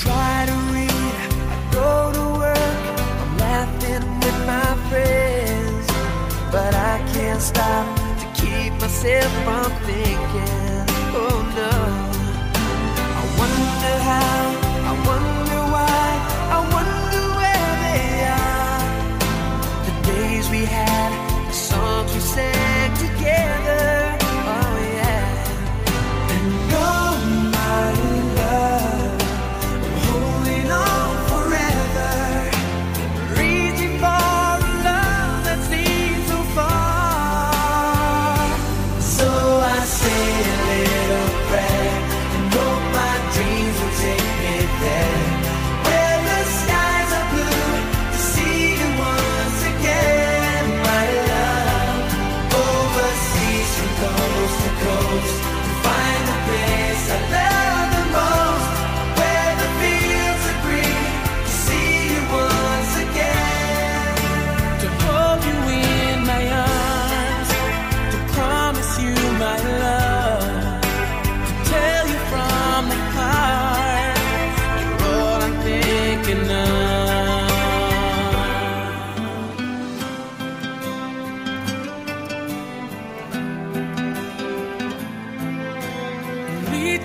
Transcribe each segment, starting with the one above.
try to read, I go to work, I'm laughing with my friends, but I can't stop to keep myself from thinking.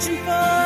十分。